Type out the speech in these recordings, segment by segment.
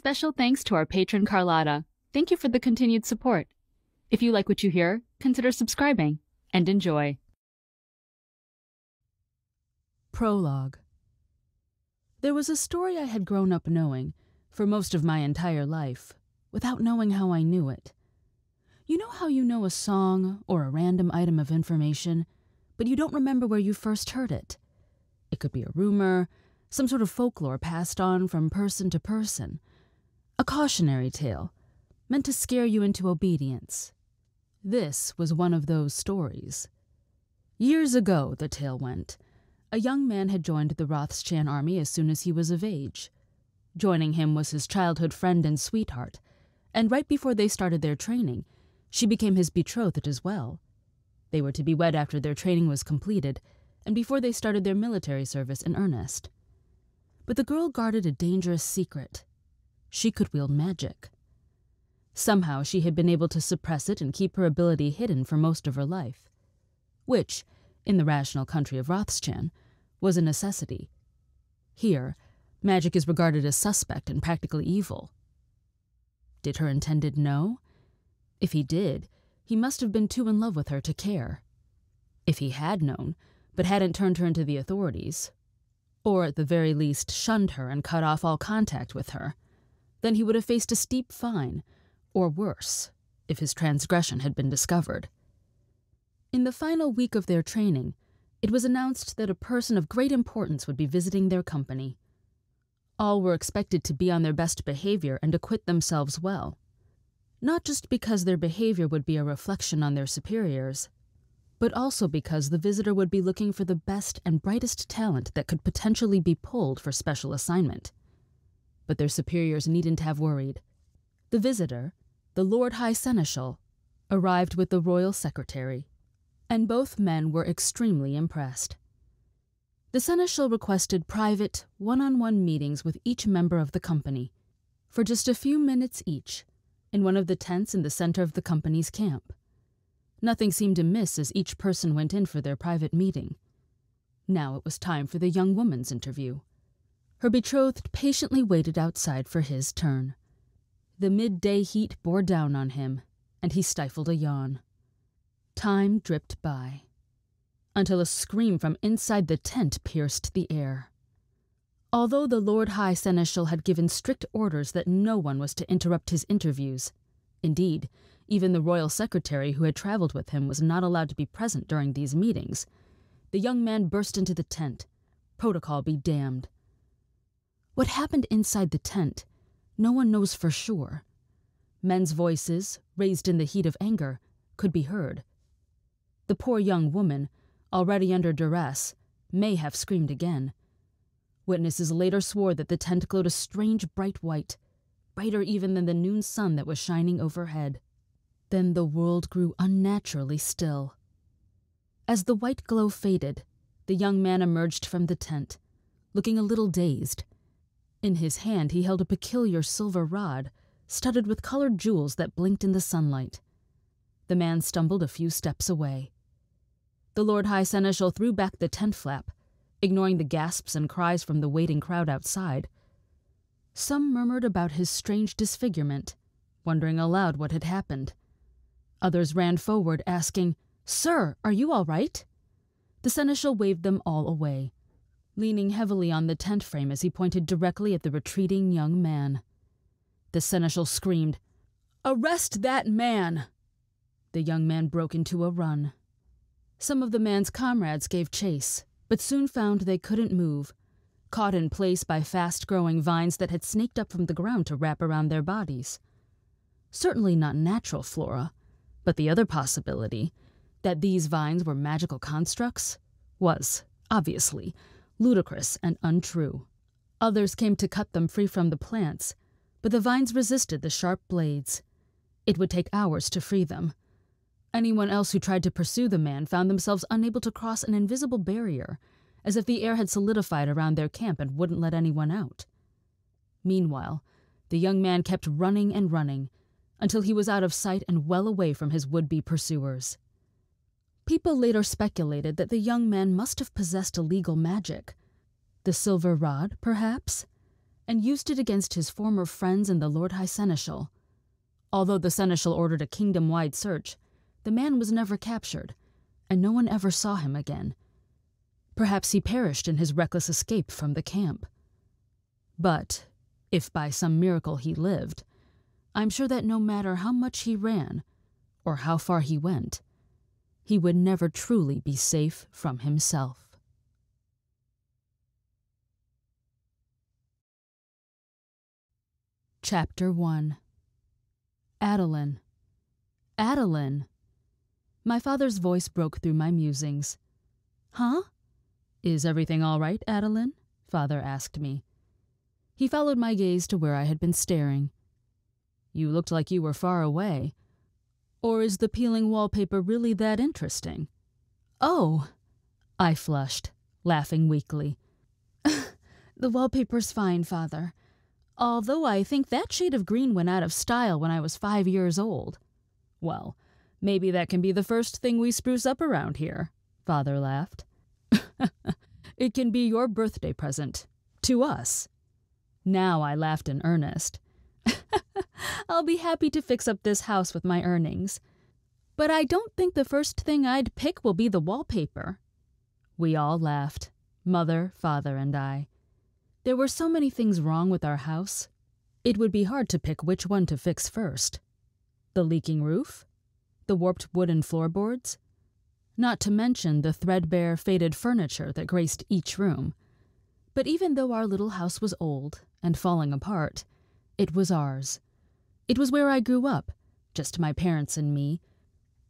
Special thanks to our patron Carlotta. Thank you for the continued support. If you like what you hear, consider subscribing and enjoy. Prologue There was a story I had grown up knowing for most of my entire life, without knowing how I knew it. You know how you know a song or a random item of information, but you don't remember where you first heard it? It could be a rumor, some sort of folklore passed on from person to person, a cautionary tale meant to scare you into obedience. This was one of those stories. Years ago, the tale went, a young man had joined the Rothschan army as soon as he was of age. Joining him was his childhood friend and sweetheart, and right before they started their training, she became his betrothed as well. They were to be wed after their training was completed and before they started their military service in earnest. But the girl guarded a dangerous secret. She could wield magic. Somehow she had been able to suppress it and keep her ability hidden for most of her life, which, in the rational country of Rothschan, was a necessity. Here, magic is regarded as suspect and practically evil. Did her intended know? If he did, he must have been too in love with her to care. If he had known, but hadn't turned her into the authorities, or at the very least shunned her and cut off all contact with her, then he would have faced a steep fine, or worse, if his transgression had been discovered. In the final week of their training, it was announced that a person of great importance would be visiting their company. All were expected to be on their best behavior and acquit themselves well not just because their behavior would be a reflection on their superiors, but also because the visitor would be looking for the best and brightest talent that could potentially be pulled for special assignment. But their superiors needn't have worried. The visitor, the Lord High Seneschal, arrived with the royal secretary, and both men were extremely impressed. The seneschal requested private, one on one meetings with each member of the company, for just a few minutes each in one of the tents in the center of the company's camp. Nothing seemed amiss as each person went in for their private meeting. Now it was time for the young woman's interview. Her betrothed patiently waited outside for his turn. The midday heat bore down on him, and he stifled a yawn. Time dripped by, until a scream from inside the tent pierced the air. Although the Lord High Seneschal had given strict orders that no one was to interrupt his interviews, indeed, even the royal secretary who had traveled with him was not allowed to be present during these meetings, the young man burst into the tent. Protocol be damned. What happened inside the tent, no one knows for sure. Men's voices, raised in the heat of anger, could be heard. The poor young woman, already under duress, may have screamed again. Witnesses later swore that the tent glowed a strange bright white, brighter even than the noon sun that was shining overhead. Then the world grew unnaturally still. As the white glow faded, the young man emerged from the tent, looking a little dazed. In his hand, he held a peculiar silver rod, studded with colored jewels that blinked in the sunlight. The man stumbled a few steps away. The Lord High Seneschal threw back the tent flap, ignoring the gasps and cries from the waiting crowd outside. Some murmured about his strange disfigurement, wondering aloud what had happened. Others ran forward, asking, Sir, are you all right? The seneschal waved them all away, leaning heavily on the tent frame as he pointed directly at the retreating young man. The seneschal screamed, Arrest that man! The young man broke into a run. Some of the man's comrades gave chase, but soon found they couldn't move, caught in place by fast growing vines that had snaked up from the ground to wrap around their bodies. Certainly not natural flora, but the other possibility, that these vines were magical constructs, was, obviously, ludicrous and untrue. Others came to cut them free from the plants, but the vines resisted the sharp blades. It would take hours to free them, Anyone else who tried to pursue the man found themselves unable to cross an invisible barrier, as if the air had solidified around their camp and wouldn't let anyone out. Meanwhile, the young man kept running and running until he was out of sight and well away from his would be pursuers. People later speculated that the young man must have possessed illegal magic. The silver rod, perhaps? and used it against his former friends and the Lord High Seneschal. Although the Seneschal ordered a kingdom wide search, the man was never captured, and no one ever saw him again. Perhaps he perished in his reckless escape from the camp. But, if by some miracle he lived, I'm sure that no matter how much he ran, or how far he went, he would never truly be safe from himself. Chapter 1 Adalynn. Adalynn! My father's voice broke through my musings. Huh? Is everything all right, Adalynn? Father asked me. He followed my gaze to where I had been staring. You looked like you were far away. Or is the peeling wallpaper really that interesting? Oh! I flushed, laughing weakly. the wallpaper's fine, Father although I think that shade of green went out of style when I was five years old. Well, maybe that can be the first thing we spruce up around here, Father laughed. it can be your birthday present. To us. Now I laughed in earnest. I'll be happy to fix up this house with my earnings. But I don't think the first thing I'd pick will be the wallpaper. We all laughed, mother, father, and I. There were so many things wrong with our house, it would be hard to pick which one to fix first. The leaking roof? The warped wooden floorboards? Not to mention the threadbare, faded furniture that graced each room. But even though our little house was old and falling apart, it was ours. It was where I grew up, just my parents and me,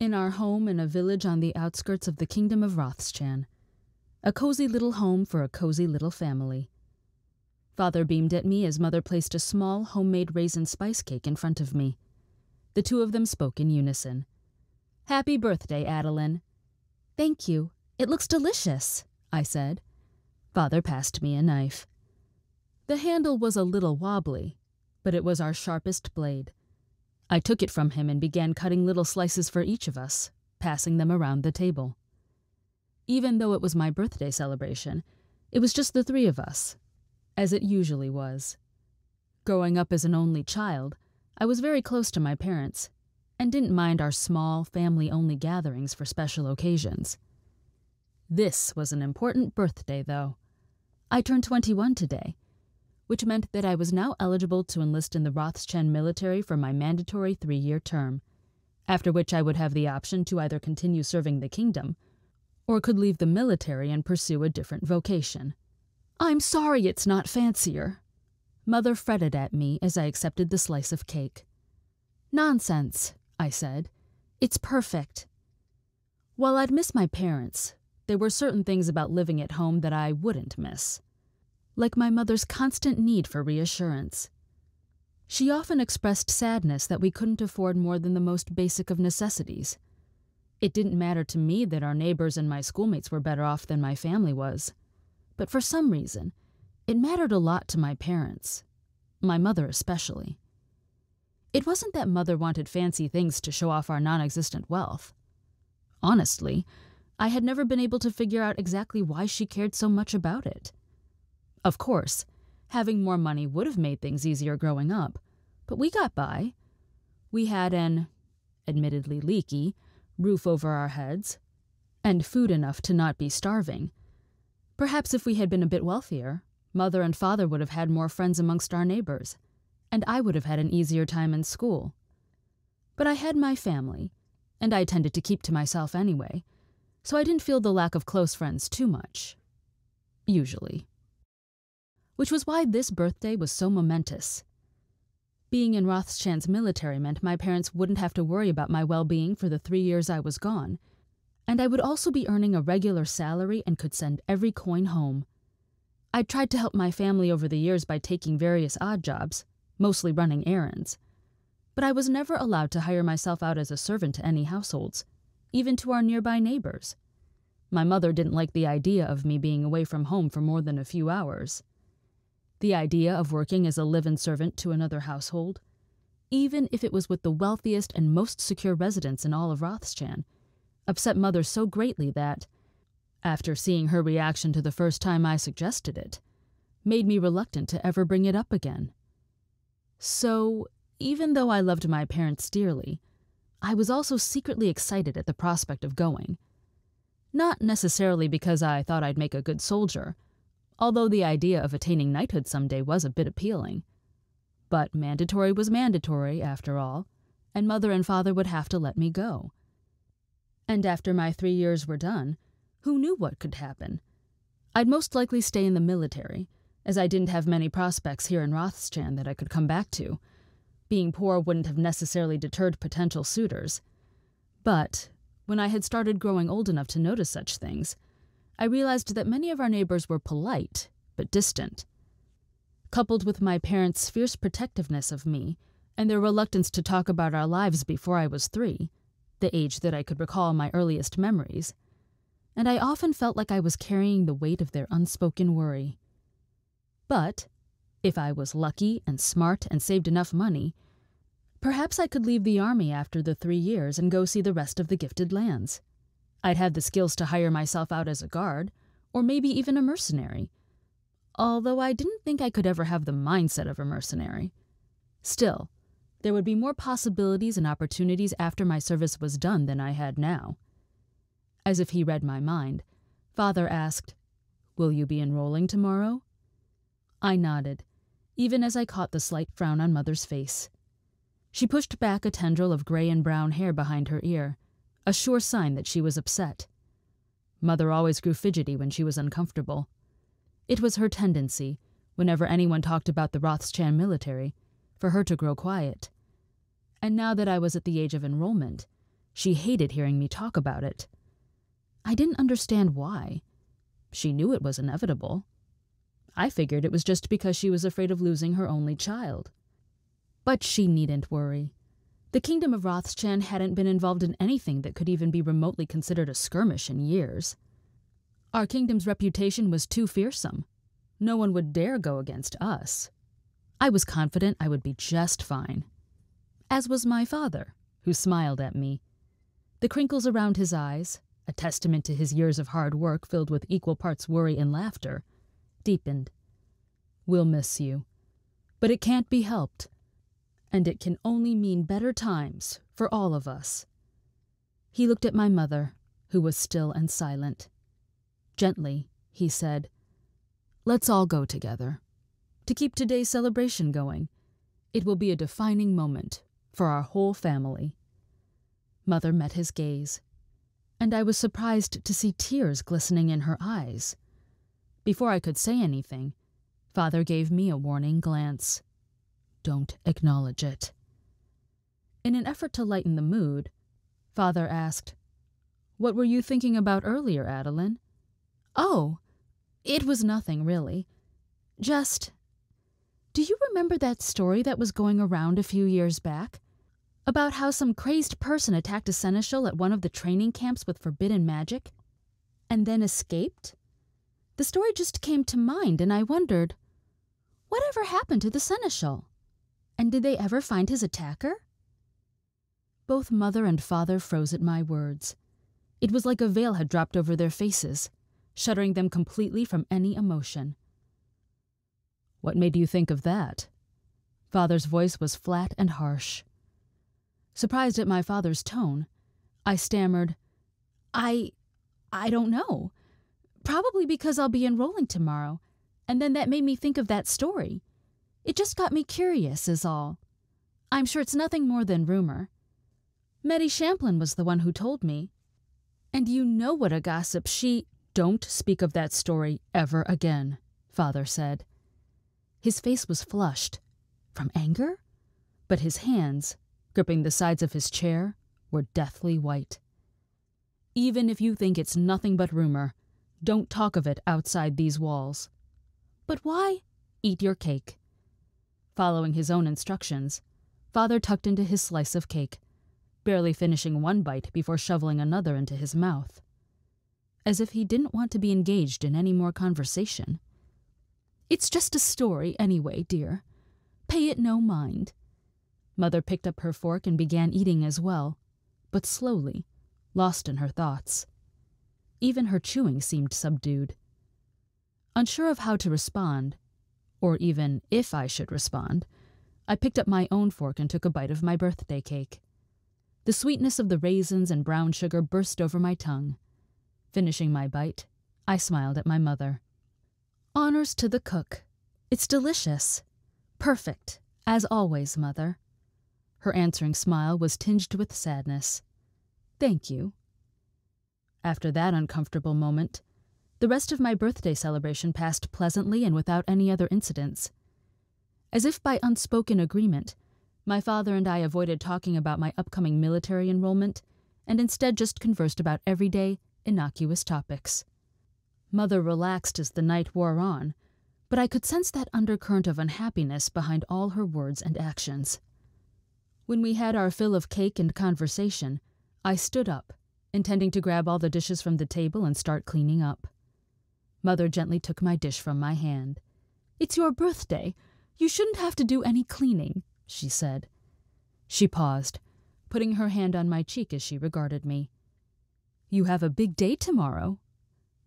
in our home in a village on the outskirts of the kingdom of Rothschan. A cozy little home for a cozy little family. Father beamed at me as Mother placed a small, homemade raisin spice cake in front of me. The two of them spoke in unison. Happy birthday, Adalynn. Thank you. It looks delicious, I said. Father passed me a knife. The handle was a little wobbly, but it was our sharpest blade. I took it from him and began cutting little slices for each of us, passing them around the table. Even though it was my birthday celebration, it was just the three of us, as it usually was. Growing up as an only child, I was very close to my parents and didn't mind our small, family only gatherings for special occasions. This was an important birthday, though. I turned 21 today, which meant that I was now eligible to enlist in the Rothschan military for my mandatory three year term, after which I would have the option to either continue serving the kingdom or could leave the military and pursue a different vocation. I'm sorry it's not fancier. Mother fretted at me as I accepted the slice of cake. Nonsense, I said. It's perfect. While I'd miss my parents, there were certain things about living at home that I wouldn't miss. Like my mother's constant need for reassurance. She often expressed sadness that we couldn't afford more than the most basic of necessities. It didn't matter to me that our neighbors and my schoolmates were better off than my family was but for some reason, it mattered a lot to my parents, my mother especially. It wasn't that mother wanted fancy things to show off our non existent wealth. Honestly, I had never been able to figure out exactly why she cared so much about it. Of course, having more money would have made things easier growing up, but we got by. We had an, admittedly leaky, roof over our heads, and food enough to not be starving Perhaps if we had been a bit wealthier, mother and father would have had more friends amongst our neighbors, and I would have had an easier time in school. But I had my family, and I tended to keep to myself anyway, so I didn't feel the lack of close friends too much. Usually. Which was why this birthday was so momentous. Being in Rothschan's military meant my parents wouldn't have to worry about my well being for the three years I was gone and I would also be earning a regular salary and could send every coin home. I'd tried to help my family over the years by taking various odd jobs, mostly running errands. But I was never allowed to hire myself out as a servant to any households, even to our nearby neighbors. My mother didn't like the idea of me being away from home for more than a few hours. The idea of working as a live in servant to another household, even if it was with the wealthiest and most secure residents in all of Rothschan, upset Mother so greatly that, after seeing her reaction to the first time I suggested it, made me reluctant to ever bring it up again. So, even though I loved my parents dearly, I was also secretly excited at the prospect of going. Not necessarily because I thought I'd make a good soldier, although the idea of attaining knighthood someday was a bit appealing. But mandatory was mandatory, after all, and mother and father would have to let me go. And after my three years were done, who knew what could happen? I'd most likely stay in the military, as I didn't have many prospects here in Rothschan that I could come back to. Being poor wouldn't have necessarily deterred potential suitors. But when I had started growing old enough to notice such things, I realized that many of our neighbors were polite, but distant. Coupled with my parents' fierce protectiveness of me and their reluctance to talk about our lives before I was three, the age that I could recall my earliest memories, and I often felt like I was carrying the weight of their unspoken worry. But, if I was lucky and smart and saved enough money, perhaps I could leave the army after the three years and go see the rest of the gifted lands. I'd have the skills to hire myself out as a guard, or maybe even a mercenary. Although I didn't think I could ever have the mindset of a mercenary. Still, there would be more possibilities and opportunities after my service was done than I had now. As if he read my mind, Father asked, Will you be enrolling tomorrow? I nodded, even as I caught the slight frown on Mother's face. She pushed back a tendril of gray and brown hair behind her ear, a sure sign that she was upset. Mother always grew fidgety when she was uncomfortable. It was her tendency, whenever anyone talked about the Rothschan military, for her to grow quiet. And now that I was at the age of enrollment, she hated hearing me talk about it. I didn't understand why. She knew it was inevitable. I figured it was just because she was afraid of losing her only child. But she needn't worry. The kingdom of Rothschan hadn't been involved in anything that could even be remotely considered a skirmish in years. Our kingdom's reputation was too fearsome. No one would dare go against us. I was confident I would be just fine. As was my father, who smiled at me. The crinkles around his eyes, a testament to his years of hard work filled with equal parts worry and laughter, deepened. We'll miss you. But it can't be helped. And it can only mean better times for all of us. He looked at my mother, who was still and silent. Gently, he said, Let's all go together. To keep today's celebration going, it will be a defining moment for our whole family. Mother met his gaze and I was surprised to see tears glistening in her eyes. Before I could say anything, Father gave me a warning glance. Don't acknowledge it. In an effort to lighten the mood, Father asked, What were you thinking about earlier, Adalynn? Oh, it was nothing, really. Just. Do you remember that story that was going around a few years back? about how some crazed person attacked a seneschal at one of the training camps with forbidden magic and then escaped? The story just came to mind, and I wondered whatever happened to the seneschal? And did they ever find his attacker? Both mother and father froze at my words. It was like a veil had dropped over their faces, shuttering them completely from any emotion. What made you think of that? Father's voice was flat and harsh. Surprised at my father's tone, I stammered, I. I don't know. Probably because I'll be enrolling tomorrow, and then that made me think of that story. It just got me curious, is all. I'm sure it's nothing more than rumor. Meddy Champlin was the one who told me. And you know what a gossip she. Don't speak of that story ever again, father said. His face was flushed. From anger? But his hands, gripping the sides of his chair, were deathly white. Even if you think it's nothing but rumor, don't talk of it outside these walls. But why? Eat your cake. Following his own instructions, Father tucked into his slice of cake, barely finishing one bite before shoveling another into his mouth. As if he didn't want to be engaged in any more conversation. It's just a story, anyway, dear. Pay it no mind. Mother picked up her fork and began eating as well, but slowly, lost in her thoughts. Even her chewing seemed subdued. Unsure of how to respond, or even if I should respond, I picked up my own fork and took a bite of my birthday cake. The sweetness of the raisins and brown sugar burst over my tongue. Finishing my bite, I smiled at my mother. Honors to the cook. It's delicious. Perfect, as always, mother. Her answering smile was tinged with sadness. Thank you. After that uncomfortable moment, the rest of my birthday celebration passed pleasantly and without any other incidents. As if by unspoken agreement, my father and I avoided talking about my upcoming military enrollment and instead just conversed about everyday, innocuous topics. Mother relaxed as the night wore on, but I could sense that undercurrent of unhappiness behind all her words and actions. When we had our fill of cake and conversation, I stood up, intending to grab all the dishes from the table and start cleaning up. Mother gently took my dish from my hand. It's your birthday. You shouldn't have to do any cleaning, she said. She paused, putting her hand on my cheek as she regarded me. You have a big day tomorrow.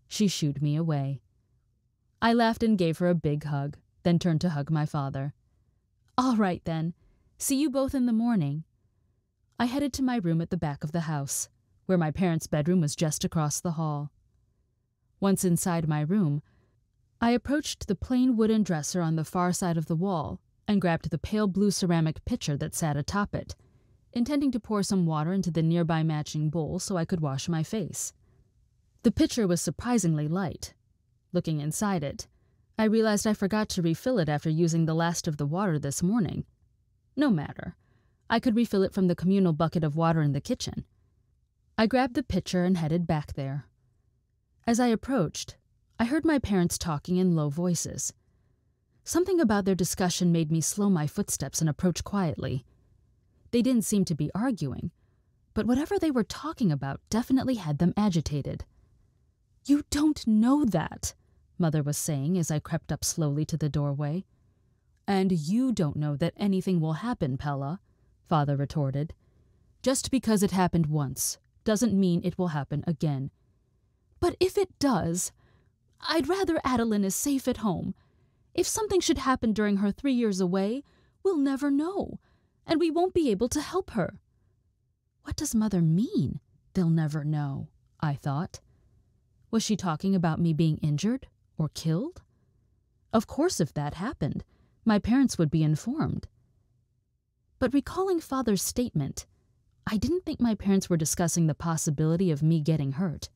She shooed me away. I laughed and gave her a big hug, then turned to hug my father. All right, then. See you both in the morning. I headed to my room at the back of the house, where my parents' bedroom was just across the hall. Once inside my room, I approached the plain wooden dresser on the far side of the wall and grabbed the pale blue ceramic pitcher that sat atop it, intending to pour some water into the nearby matching bowl so I could wash my face. The pitcher was surprisingly light. Looking inside it, I realized I forgot to refill it after using the last of the water this morning. No matter. I could refill it from the communal bucket of water in the kitchen. I grabbed the pitcher and headed back there. As I approached, I heard my parents talking in low voices. Something about their discussion made me slow my footsteps and approach quietly. They didn't seem to be arguing, but whatever they were talking about definitely had them agitated. You don't know that, Mother was saying as I crept up slowly to the doorway. And you don't know that anything will happen, Pella, Father retorted. Just because it happened once doesn't mean it will happen again. But if it does, I'd rather Adalynn is safe at home. If something should happen during her three years away, we'll never know, and we won't be able to help her. What does Mother mean, they'll never know? I thought. Was she talking about me being injured or killed? Of course, if that happened, my parents would be informed. But recalling Father's statement, I didn't think my parents were discussing the possibility of me getting hurt.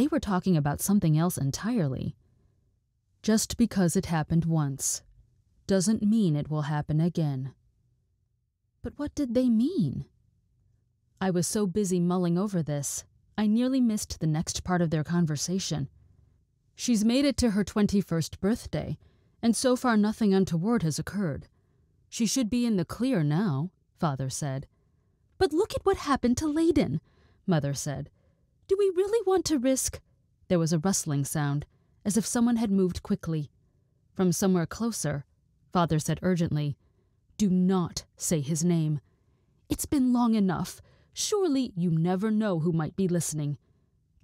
They were talking about something else entirely. Just because it happened once doesn't mean it will happen again. But what did they mean? I was so busy mulling over this, I nearly missed the next part of their conversation. She's made it to her 21st birthday, and so far nothing untoward has occurred. She should be in the clear now, Father said. But look at what happened to Layden, Mother said. Do we really want to risk? There was a rustling sound, as if someone had moved quickly. From somewhere closer, Father said urgently, Do not say his name. It's been long enough. Surely you never know who might be listening.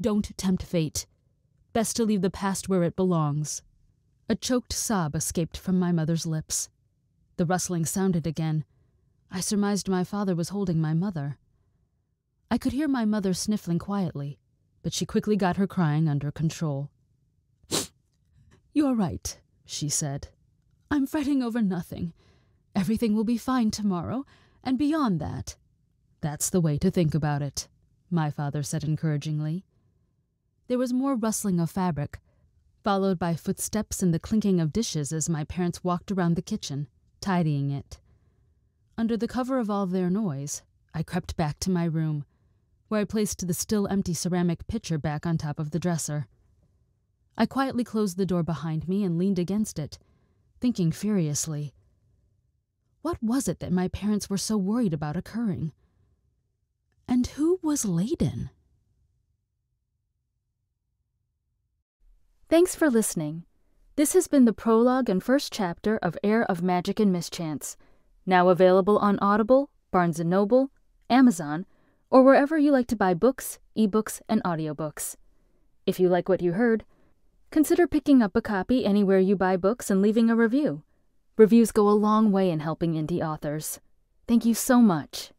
Don't tempt fate. Best to leave the past where it belongs. A choked sob escaped from my mother's lips. The rustling sounded again. I surmised my father was holding my mother. I could hear my mother sniffling quietly, but she quickly got her crying under control. You're right, she said. I'm fretting over nothing. Everything will be fine tomorrow, and beyond that. That's the way to think about it, my father said encouragingly. There was more rustling of fabric, followed by footsteps and the clinking of dishes as my parents walked around the kitchen, tidying it. Under the cover of all their noise, I crept back to my room, where I placed the still empty ceramic pitcher back on top of the dresser. I quietly closed the door behind me and leaned against it, thinking furiously. What was it that my parents were so worried about occurring? And who was Layden? Thanks for listening. This has been the prologue and first chapter of Heir of Magic and Mischance, now available on Audible, Barnes & Noble, Amazon, or wherever you like to buy books, ebooks, and audiobooks. If you like what you heard, Consider picking up a copy anywhere you buy books and leaving a review. Reviews go a long way in helping indie authors. Thank you so much.